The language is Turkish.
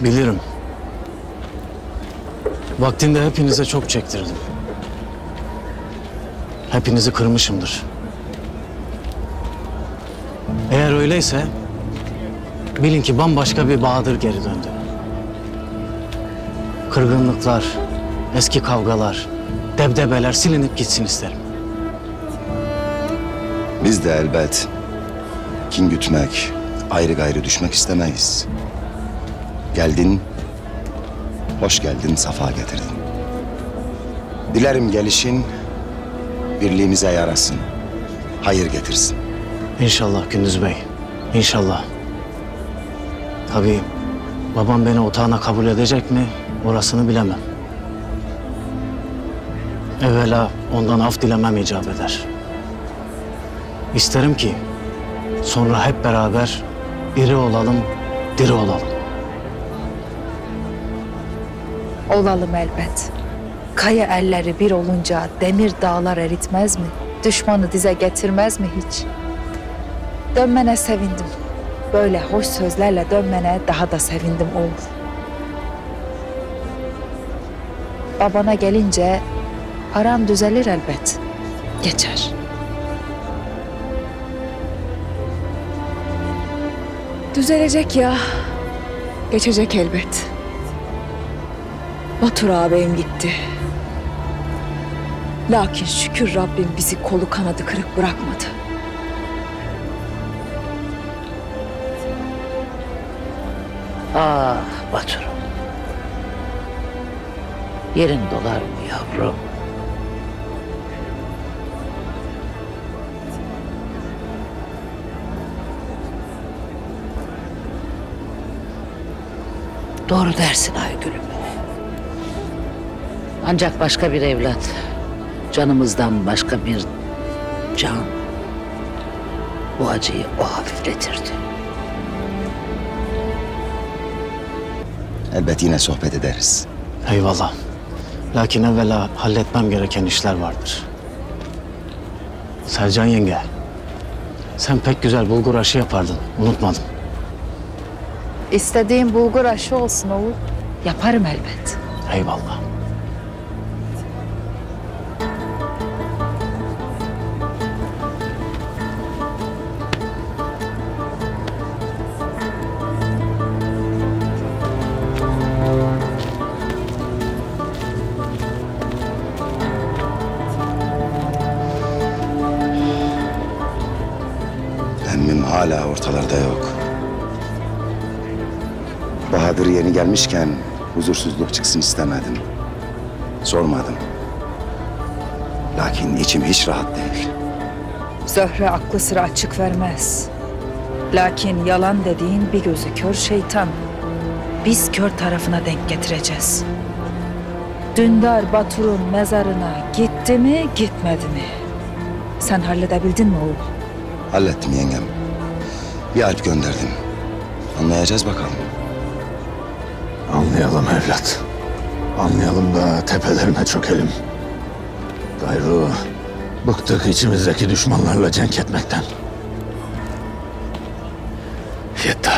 Bilirim. Vaktinde hepinize çok çektirdim. Hepinizi kırmışımdır. Eğer öyleyse bilin ki bambaşka bir Bahadır geri döndü. Kırgınlıklar, eski kavgalar, debdebeler silinip gitsin isterim. Biz de elbet kin gütmek, ayrı gayrı düşmek istemeyiz. Geldin, hoş geldin, safa getirdin. Dilerim gelişin birliğimize yarasın, hayır getirsin. İnşallah Gündüz Bey, inşallah. Tabii babam beni otağına kabul edecek mi orasını bilemem. Evvela ondan af dilemem icap eder. İsterim ki sonra hep beraber iri olalım, diri olalım. Olalım elbet. Kaya elleri bir olunca demir dağlar eritmez mi? Düşmanı dize getirmez mi hiç? Dönmene sevindim. Böyle hoş sözlerle dönmene daha da sevindim Oğuz. Babana gelince aran düzelir elbet. Geçer. Düzelecek ya. Geçecek elbet. Batur ağabeyim gitti. Lakin şükür Rabbim bizi kolu kanadı kırık bırakmadı. Ah Baturum. Yerin dolar mı yavrum? Doğru dersin Aygül'üm. Ancak başka bir evlat, canımızdan başka bir can bu acıyı o hafifletirdi. Elbet yine sohbet ederiz. Eyvallah. Lakin evvela halletmem gereken işler vardır. Selcan yenge, sen pek güzel bulgur aşı yapardın. Unutmadım. İstediğin bulgur aşı olsun Oğuz. Yaparım elbet. Eyvallah. Hala ortalarda yok. Bahadır yeni gelmişken huzursuzluk çıksın istemedim. Sormadım. Lakin içim hiç rahat değil. Zöhre aklı sıra açık vermez. Lakin yalan dediğin bir gözü kör şeytan. Biz kör tarafına denk getireceğiz. Dündar Batur'un mezarına gitti mi gitmedi mi? Sen halledebildin mi oğul? Hallettim yengem. Bir alp gönderdim. Anlayacağız bakalım. Anlayalım evlat. Anlayalım da tepelerine çökelim. Gayrı bıktık içimizdeki düşmanlarla cenk etmekten. Artık.